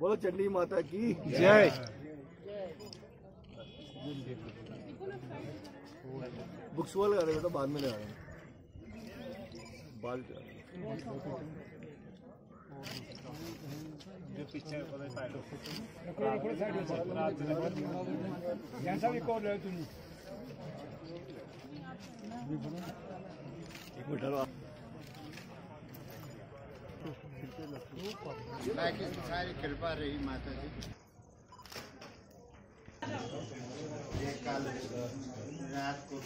बोलो चंडी माता की। जय। बुक्स वाले लगा देगा तो बाद में लगा देना बाल क्या यांचा बाकी सारी कृपा रही माता जी काल रात को